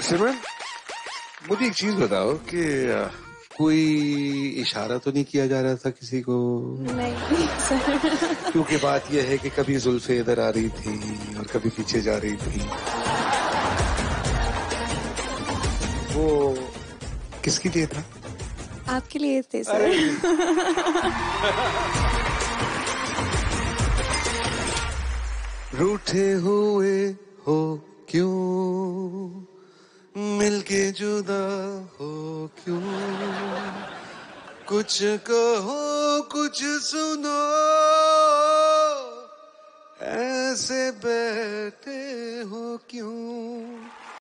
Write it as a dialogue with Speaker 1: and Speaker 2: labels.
Speaker 1: सिमरन मुझे एक चीज़ बताओ कि कोई इशारा तो नहीं किया जा रहा था किसी को?
Speaker 2: नहीं सर।
Speaker 1: क्योंकि बात यह है कि कभी जुल्फे इधर आ रही थी और कभी पीछे जा रही थी। वो किसके लिए था?
Speaker 2: आपके लिए थे सर।
Speaker 1: रूठे हुए हो क्यों? मिलके जुदा हो क्यों? कुछ कहो कुछ सुनो। ऐसे बैठे हो क्यों?